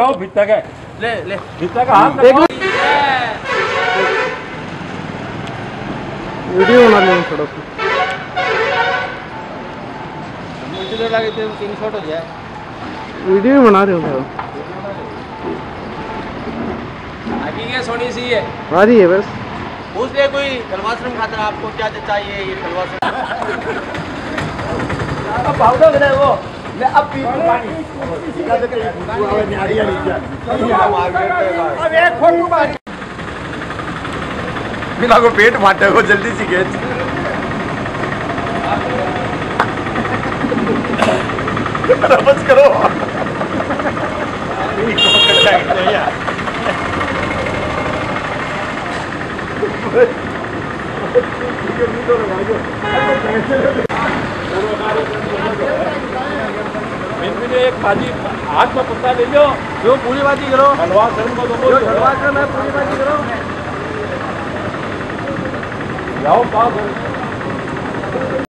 जाओ भीतर के ले ले भीतर का हाथ देख। वीडियो बना लेंगे थोड़ा सा। मुझे तो लगे थे तीन शॉट हो जाए। वीडियो बना रहे हो आगे क्या सोनी सी है? आ रही है बस। पूछ ले कोई कलवाश्रम खातर आपको क्या चाहिए ये कलवाश्रम अब पाउडर है वो। ले अब बिना को पेट फाटे को जल्दी सी खींच बस करो। मैंने एक भाजी हाथ में पत्ता ले लो जो पूरी बाजी करो हलवा पूरी ही करो जाओ पास